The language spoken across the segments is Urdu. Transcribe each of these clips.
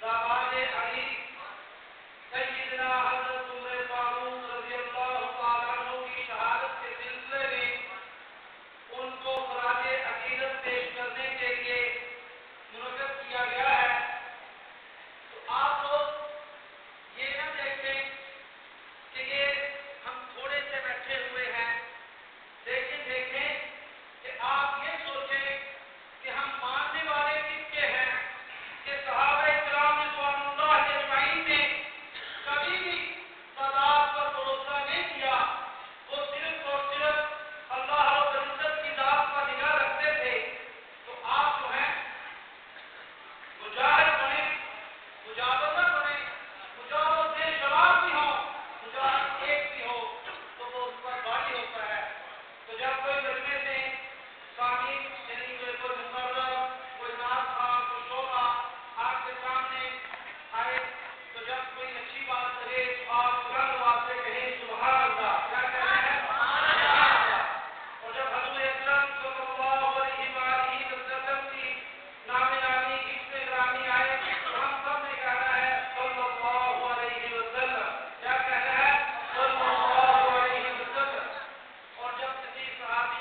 زبان علی سیدنا حضرت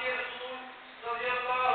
Deus, sobre a voz.